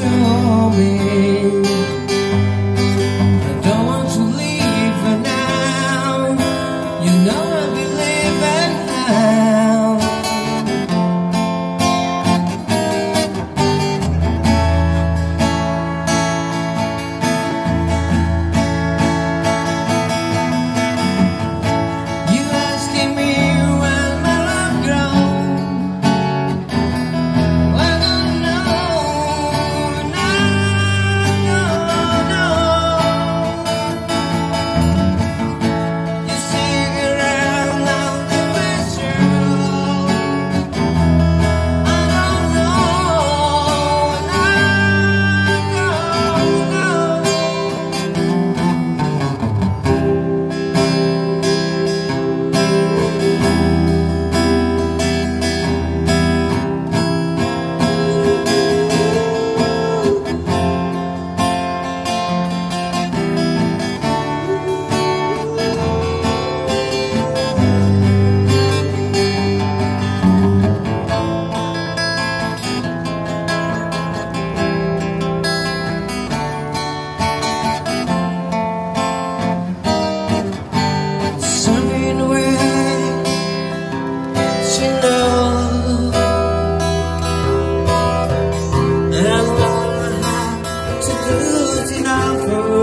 show me. I'll